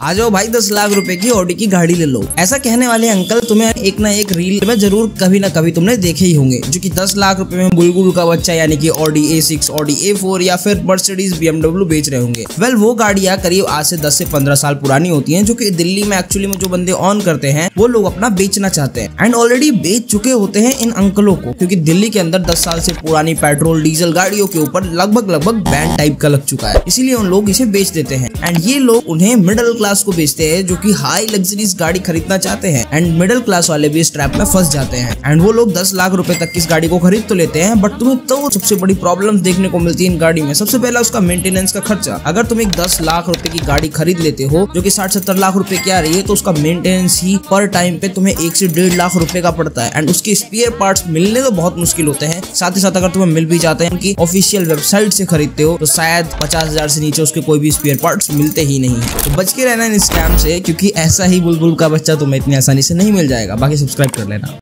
आ जाओ भाई, दस लाख रुपए की ऑडी की गाड़ी ले लो। ऐसा कहने वाले अंकल, तुम्हें एक ना एक रील में ज़रूर कभी ना कभी तुमने देखे ही होंगे, जो कि दस लाख रुपए में बुलबुल का बच्चा, यानी कि Audi A six Audi A four या फिर मर्सिडीज बीएमडब्ल्यू बेच रहे होंगे। वेल वो गाड़ियाँ करीब आज से दस से पंद्रह साल पुरानी होती है, जो की दिल्ली में एक्चुअली में जो बंदे ऑन करते हैं, वो लोग अपना बेचना चाहते हैं। एंड ऑलरेडी बेच चुके होते हैं इन अंकलों को, क्योंकि दिल्ली के अंदर दस साल से पुरानी पेट्रोल, डीजल गाड़ियों के ऊपर लगभग लगभग बैन टाइप का लग चुका है। इसीलिए उन लोग इसे बेच देते हैं। एंड ये लोग उन्हें मिडिल क्लास को बेचते हैं, जो कि हाई लग्जरीज गाड़ी खरीदना चाहते हैं। एंड मिडिल क्लास वाले भी इस ट्रैप में फंस जाते हैं। एंड वो लोग दस लाख रुपए तक की इस गाड़ी को खरीद तो लेते हैं बट तुम्हें तो सबसे बड़ी प्रॉब्लम देखने को मिलती है इन गाड़ी में। सबसे पहला उसका मेंटेनेंस का खर्चा। अगर तुम एक दस लाख रुपए की गाड़ी खरीद लेते हो, जो की साठ सत्तर लाख रुपए की आ रही है तो उसका मेंटेनेंस ही पर टाइम पे तुम्हें एक से डेढ़ लाख रुपए का पड़ता है। एंड उसके स्पेयर पार्ट मिलने तो बहुत मुश्किल होते हैं। साथ ही साथ अगर तुम्हें मिल भी जाते हैं, उनकी ऑफिशियल वेबसाइट से खरीदते हो तो शायद पचास हज़ार से नीचे उसके कोई भी स्पेयर पार्ट मिलते ही नहीं है। तो बच के रहना इन स्कैम से, क्योंकि ऐसा ही बुलबुल का बच्चा तुम्हें इतनी आसानी से नहीं मिल जाएगा। बाकी सब्सक्राइब कर लेना।